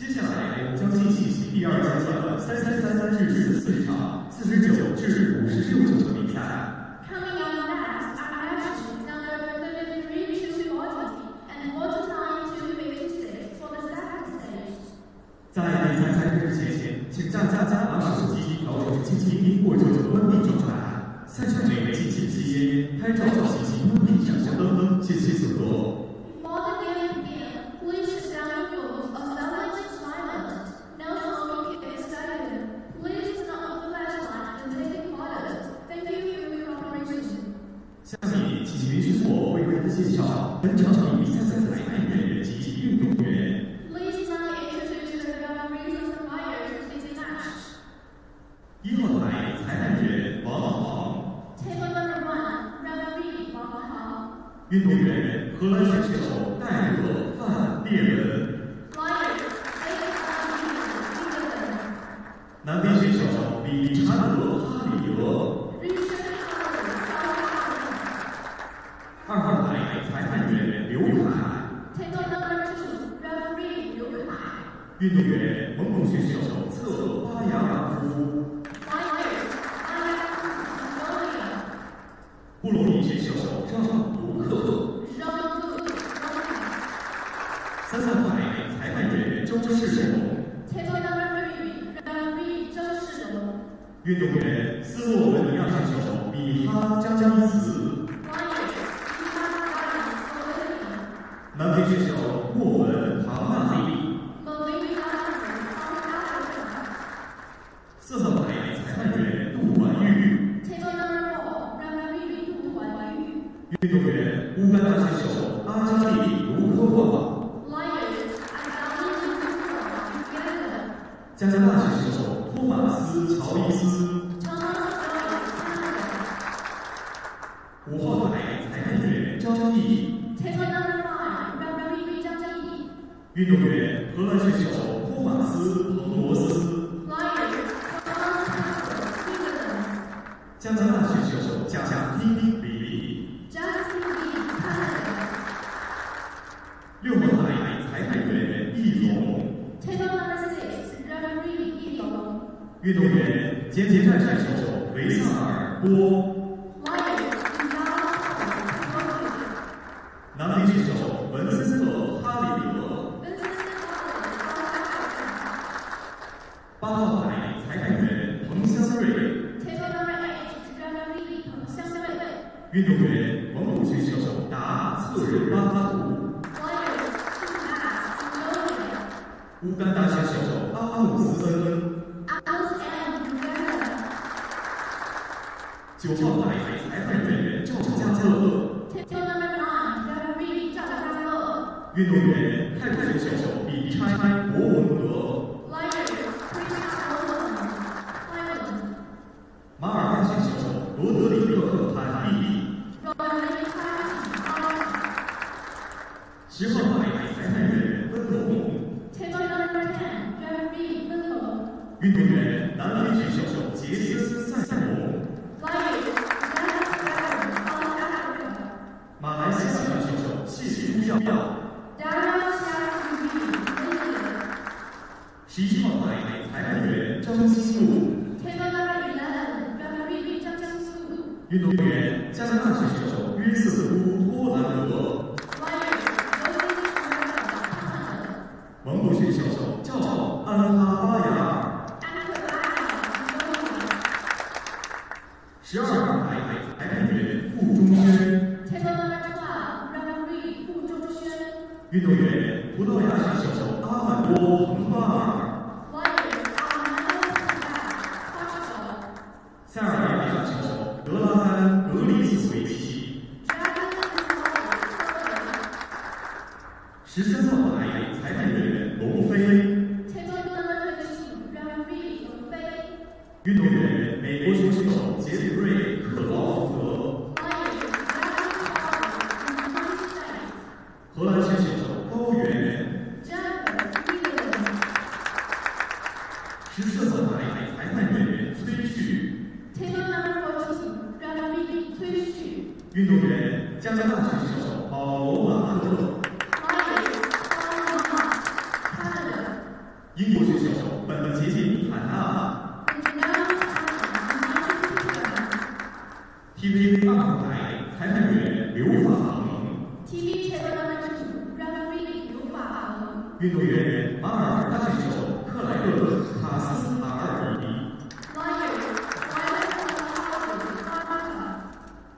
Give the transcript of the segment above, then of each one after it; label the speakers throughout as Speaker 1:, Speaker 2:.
Speaker 1: 接下来我们将进行第二阶段三三三三至四四场四十九至五十六球的比赛。在比赛开始之前，请大家把手机调成静静音或者关闭状态。赛场内禁止吸烟、拍照、进行关闭、响声等等，谢谢请
Speaker 2: 坐。For
Speaker 1: the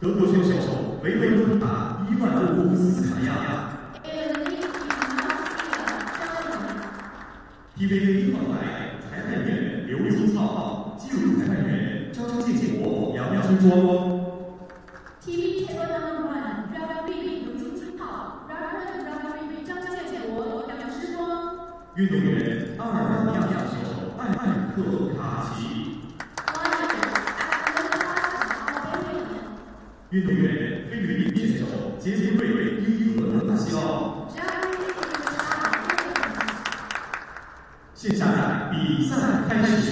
Speaker 1: 德国选手维维伦塔伊万诺夫斯卡娅，TV 一号台裁判员刘金浩，纪录裁判员张建国、杨之庄。
Speaker 2: TV table number one, referee 刘金浩，referee referee 张建国、杨之光。
Speaker 1: 运动员阿尔巴尼亚选手艾艾克卡奇，运动员菲律宾选手杰杰瑞伊和大肖。
Speaker 2: Germany is
Speaker 1: 现在比赛开始。